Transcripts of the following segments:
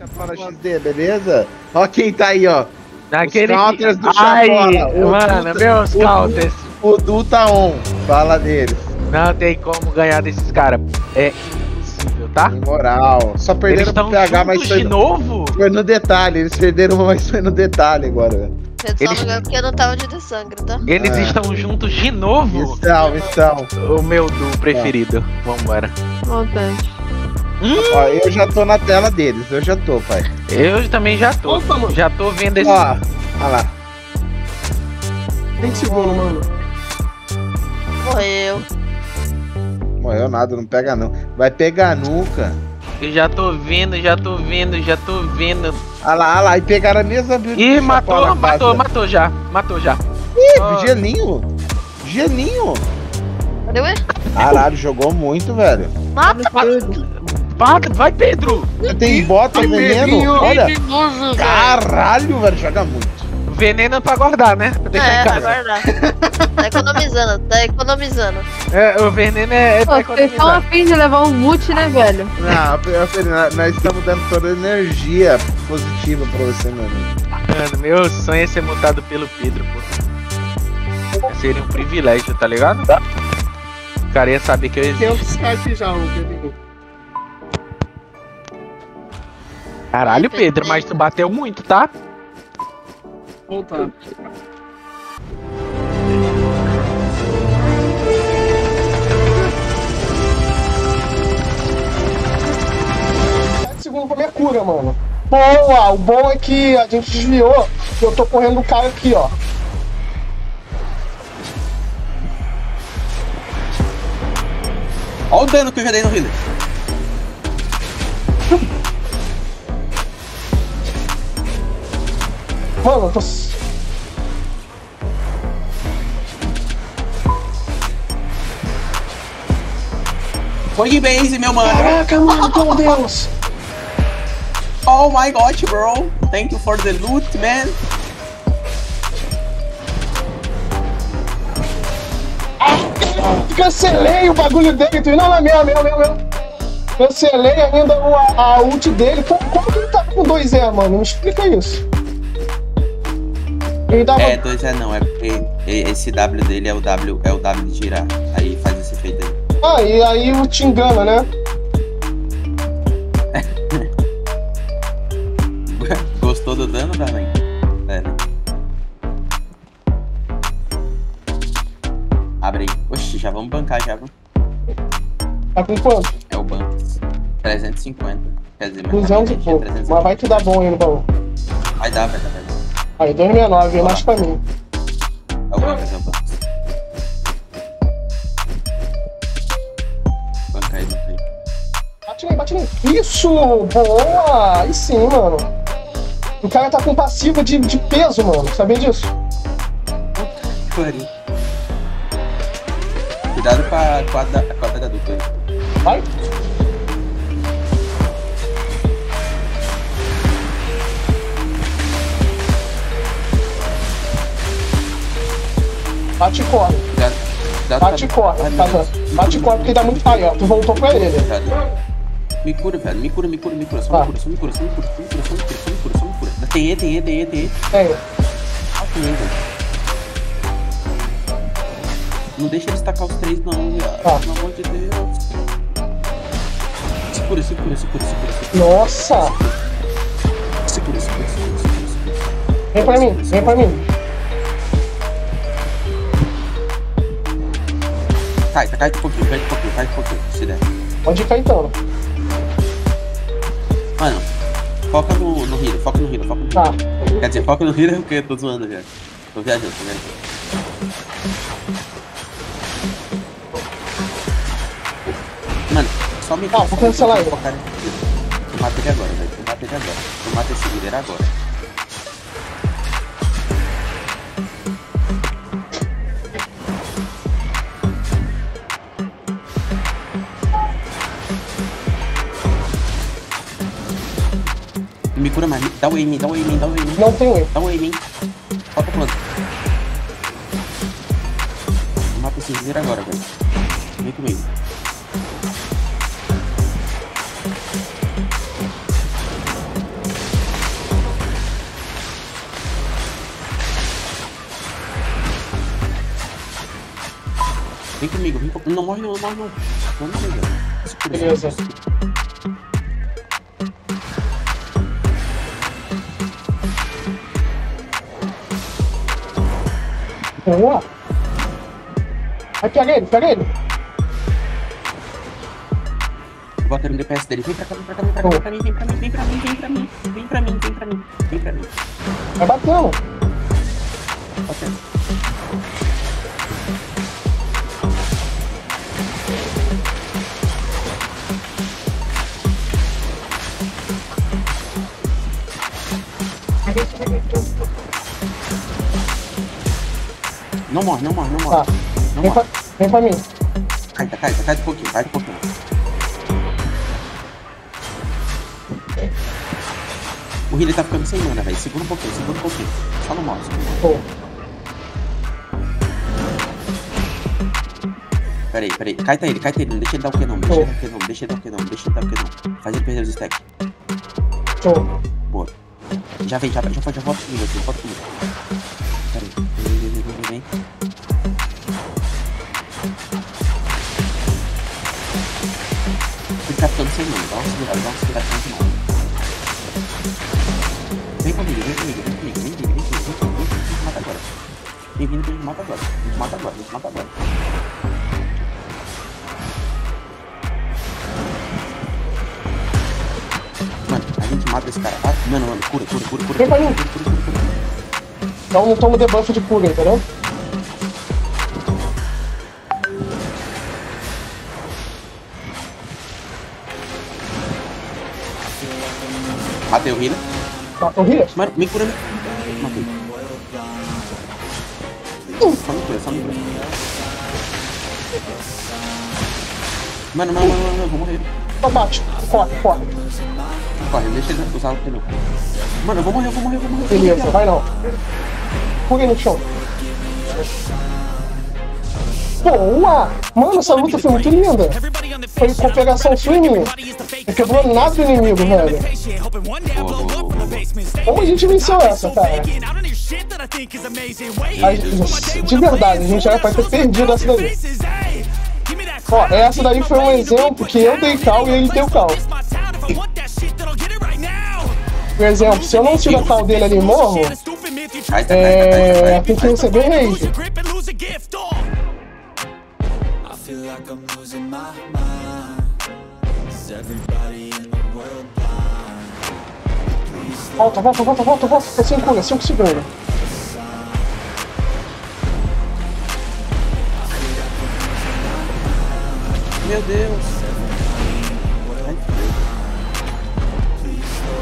Chapola XD, beleza? Ó quem tá aí, ó. Naquele Os counters do Ai, Chapola. O mano, Duta- meus o counters. O Du tá on. Fala deles. Não tem como ganhar desses caras. É impossível, tá? Moral. Só Eles perderam pro estão PH, mas foi de no, novo? foi no detalhe. Eles perderam, mas foi no detalhe agora. velho. Eu Eles- porque eu não tava de desangre, tá? Eles É. estão juntos de novo? Missão, missão. O meu do preferido. Vambora. Montante. Ó, eu já tô na tela deles. Eu já tô, pai. Eu também já tô. Opa, mano. Já tô vendo esse. Ó, olha lá. 20 segundos, mano. Morreu. Morreu nada, não pega não. Vai pegar nunca. Eu já tô vendo, já tô vendo, já tô vendo. Olha lá, olha lá. E pegaram a mesma build Ih, matou, matou, matou já. Matou já. Ih, Ó. gelinho. Gelinho. Cadê o E? Caralho, jogou muito, velho. Mata! Vai, Pedro! Tem bota Ai, veneno. Olha. novo, velho. Caralho, velho. Joga muito. Veneno é pra guardar, né? Pra deixar É, em casa. guardar. Tá economizando, tá economizando. É, o veneno é, é Pô, pra vocês estão afim de levar um mute, né, velho? Não, falei, nós- estamos dando toda a energia positiva pra você, meu amigo. Mano, meu sonho é ser mutado pelo Pedro, pô. Seria um privilégio, tá ligado? O cara ia saber que eu Tem existo. outro Skype já, o Caralho, Pedro, mas tu bateu muito, tá? Voltar. segundo pra minha cura, mano. Boa! O bom é que a gente desviou e eu tô correndo o cara aqui, ó. Olha o dano que eu já dei no healer. Mano, eu tô. Foi de base, meu mano. Caraca, mano, meu Deus! Oh my god, bro. Thank you for the loot, man. Cancelei o bagulho dele, tu- não, não é meu, é meu, é meu, é meu. Cancelei ainda a, a ult dele. Como, como que ele tá com 2E, mano? Me explica isso. Tava. É, 2 é não, é porque esse W dele é o W, é o W de girar. Aí faz esse efeito aí. Ah, e aí o te engana, né? Gostou do dano, Darlene? É, né? Abre aí. Oxi, já vamos bancar já, viu? Tá com quanto? É o banco. 350. Quer dizer, mais 200 e rapidinho, pouco. 350. Mas vai que dá bom aí no baú. Dar, vai dar, vai dar. Aí, 269, é mais pra mim. É o banco. Banca aí, banca aí. Bate nele, bate nele. Isso! Boa! Aí sim, mano. O cara tá com passiva de, de peso, mano. Sabia disso? Pariu. Cuidado com a quadra, a quadra dupla aí. Vai. Bate e corre. Bate e corre. Tá? Bate e corre porque dá muito. Aí, ó. Tu voltou pra ele. Me cura, velho. Me cura, me cura, me cura. Só Tá. me cura, só me cura, só me cura, só me cura, só me cura, só me cura, só me cura. Tem E, tem tem tem. Tem. Ah, tem velho. Não deixa eles tacar os três, não, viado. Tá. Pelo amor de Deus. Segura, segura, segura, segura, segura. Nossa! Segura, segura, segura, segura. Vem pra mim, vem pra mim. Cai, tá, cai um pouquinho, cai um pouquinho, cai um pouquinho, se der. Pode ir caetando. Mano, foca no, no healer, foca no healer, foca no Tá. healer. Quer dizer, foca no healer porque eu tô zoando já. Tô viajando, tô viajando. Mano, só me Tá, vou cancelar ele. Eu mato ele agora, velho. Eu mato ele agora. Eu mato esse healer agora. Me cura mais. Dá o aim, dá o aim, dá o aim. Não tem aim. Dá o aim. Falta planta. Mata esse dizer agora, velho. Vem comigo. Vem comigo, vem comigo. Não morre não, não morre não. Não morre não. Beleza. Boa. Pega ele, pega ele. Bota no DPS dele. Vem pra cá, vem pra cá, vem pra cá, vem pra mim, vem pra mim, vem pra mim, vem pra mim. Vem pra mim, vem pra mim, vem pra mim. Vai batendo. Bota Não morre, não morre, não morre. Tá. Não Vem morre. pra, vem pra mim. Cai, tá, cai, tá, cai um pouquinho, cai um pouquinho. O healer tá ficando sem mana, velho. Segura um pouquinho, segura um pouquinho. Só não morre, só não morre. Pô. Pera aí, pera aí. Caita ele, ele. Não deixa ele dar o que não. Deixa ele dar o que não. Deixa ele dar o que não. Deixa ele dar o que não. Faz ele perder os stacks. Show. Boa. Já vem, já, já, já volta comigo aqui. Volta comigo. Tá. Dá uma segurada, dá uma segurada sem mana. Vem comigo, vem comigo, vem comigo, vem comigo, vem comigo, vem comigo, vem comigo, vem mata agora. Vem vindo que a gente mata agora. A gente mata agora, a gente mata agora. Mano, a gente mata esse cara. Ah, mano, mano, cura, cura, cura, cura. Vem pra mim. Então não toma debuff de cura, entendeu? Matei o healer. Matou o healer? Mano, me cura, me Matei. Só me cura, só me cura. Mano, mano, mano, mano, eu vou morrer. Só bate. Corre, corre. Corre, deixa ele usar o pneu. Mano, eu vou morrer, eu vou morrer, eu vou morrer. Beleza, vai não. Aí no chão. Boa! Mano, essa luta foi muito linda. Foi cooperação sua e minha. Não quebrou nada do inimigo, velho. Como a gente venceu essa, cara? A- de verdade, a gente era pra ter perdido essa daí. Ó, essa daí foi um exemplo que eu dei cal e ele deu cal. Por exemplo, se eu não tiro a cal dele ali e morro, é, tem que receber rage. Volta, volta, volta, volta, volta. Tá sem cura, 5 segundos. Meu Deus.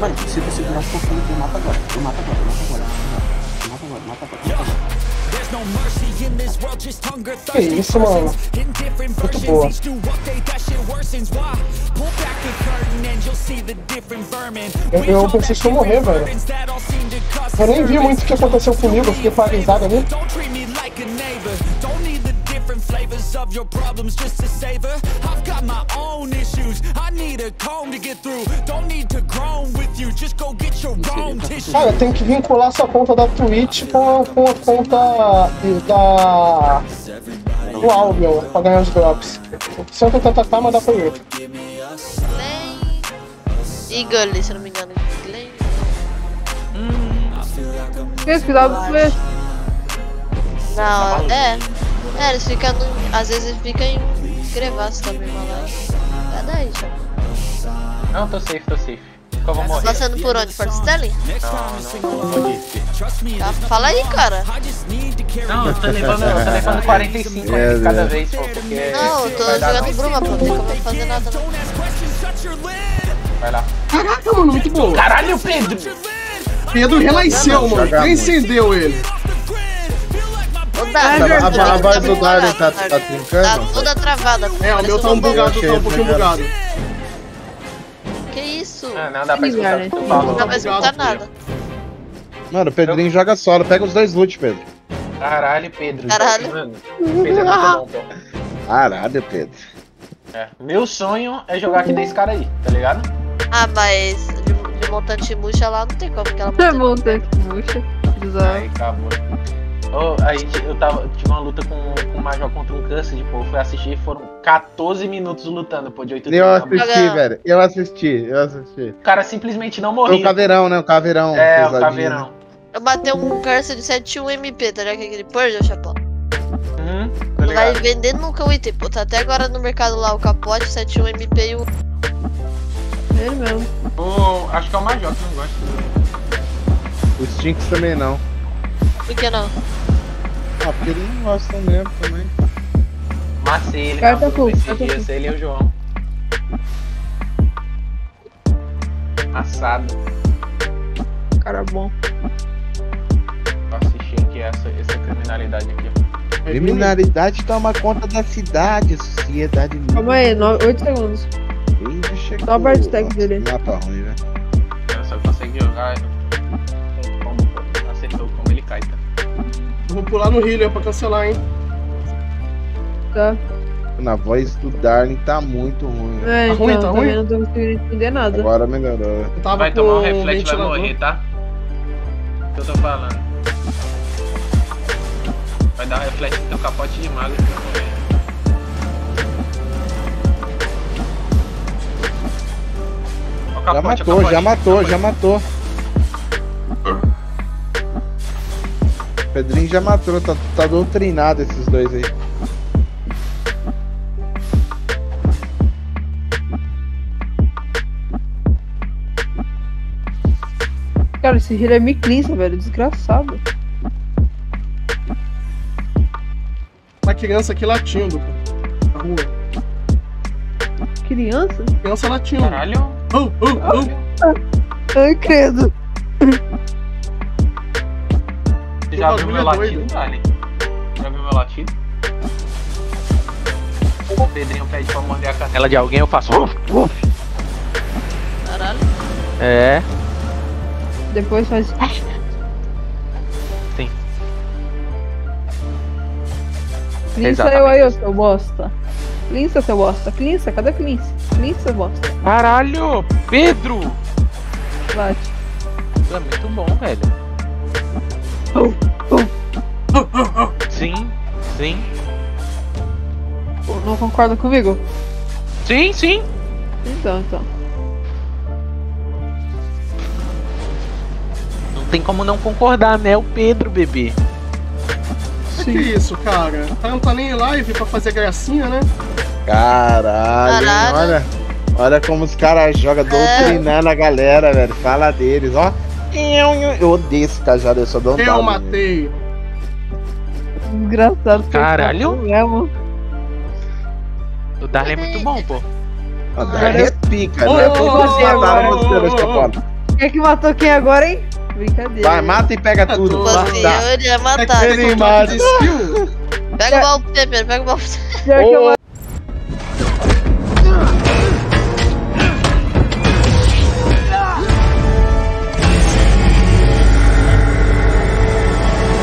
Mano, se você segurar um pouquinho, eu mato agora. Eu mato agora, eu mato agora. Que isso, mano. Muito boa. Eu- pensei que eu ia morrer, velho. Eu nem vi muito o que aconteceu comigo, eu fiquei paralisado ali. Of your problems just to savor. I've got my own issues. I need a comb to get through. Don't need to groan with you. Just go get your own tissue. Cara, tem que vincular essa conta da Twitch com, com a conta da. do Albion pra ganhar os drops. Se eu tentar tacar, mas dá pra ir. Glenn. E Gully, se não me engano. Glenn. Esse cuidado ele. Não, é. É, eles ficam. no- Às vezes eles ficam em crevasse também, malandro. É daí, já. Não, tô safe, tô safe. Eu vou morrer. Passando por onde? Fort Sterling? Não, não. Tá, fala aí, cara. Não, eu tô levando, eu tô levando 45 É, aqui cada vez, pô, porque. Não, eu tô jogando não. Bruma, pô. Não tem como eu fazer nada. Não. Vai lá. Caraca, mano, muito bom. Caralho, Pedro! Pedro renasceu, mano. Incendeu ele. Ô, Dado, A- a- a voz tá do Dario tá- tá trincando? Tá toda travada. É, o meu tá um bugado, tá um pouquinho bugado. Que isso? Ah, não dá pra escutar o velho. que tu Não dá pra escutar nada. Mano, o Pedrinho joga solo. Pega os dois loot, Pedro. Caralho, Pedro. Caralho. Mano, Pedro é muito bom, pô. Caralho, Pedro. É. Meu sonho é jogar aqui desse cara aí, tá ligado? Ah, mas de, de montante murcha lá não tem como que ela Você monta. volta aqui, puxa. Bizarro. Aí, acabou. Ô, a gente, eu tava, tive uma luta com, com o Major contra um Cussed, pô. Eu fui assistir foram 14 minutos lutando, pô, de 8 Eu assisti, velho. Eu assisti, eu assisti. O cara simplesmente não Foi o caveirão, né? O caveirão. É, o pesadinho. caveirão. Eu bati um Curse de 71 MP, tá ligado? Aquele Purge, chapéu. Uhum, tá Não vai ligado? vender nunca o item, pô. Tá até agora no mercado lá o capote, 71 MP e o. Ele mesmo. O- acho que é o Major que não gosta. O Stinks também não. Por que não? Ah, porque ele não gosta mesmo também. Macei ele, Carta full, esse dia, full. ele e o João. Assado. Cara bom. Pra assistir aqui essa, essa criminalidade aqui. Criminalidade toma conta da cidade, sociedade. Calma aí, 8 segundos. Chegou. Bar de tag Nossa, dele. Mapa ruim, velho. Pular no healer pra cancelar, hein? Tá. Na voz do Darling tá muito ruim. É, Tá então, ruim, tá também ruim? não tô conseguindo entender nada. Agora melhorou. Vai tomar um reflexo e vai morrer, tá? O que eu tô falando? Vai dar um reflexo no teu capote de mago e vai morrer. Já capote, matou, já matou, já matou. Pedrinho já matou, tá, tá doutrinado esses dois aí. Cara, esse healer me cleansa, velho. Desgraçado. Uma criança aqui latindo. Na rua. Criança? Criança latindo. Caralho. Oh, oh, oh. Ai, credo. Já viu meu latido. Dali? Já viu meu latido? O Pedrinho pede pra morder a canela de alguém, eu faço. Uf, uf. Caralho. É. Depois faz. Sim. Cleansa eu aí, ô seu bosta. Cleansa, seu bosta. Cleansa, cadê cleansa? Cleansa, bosta. Caralho, Pedro! Bate. É muito bom, velho. Sim, sim. Não concorda comigo? Sim, sim. Então, então. Não tem como não concordar, né? O Pedro, bebê. Que isso, cara? O cara não tá nem em live pra fazer gracinha, né? Caralho? Caralho. olha. Olha como os caras jogam doutrinando a galera, velho. Fala deles, ó. Eu odeio esse cajado, eu só dou um Eu dado, matei. Desgraçado. Caralho. Mesmo. O Darley é muito bom, pô. Ó, dá repica, Ô, né? Todos ô, mataram você foto. Quem é que matou quem agora, hein? Brincadeira. Vai, mata e pega tudo. Você, eu ia É matar. que ele troca mata. Pega o Pedro, pega o baú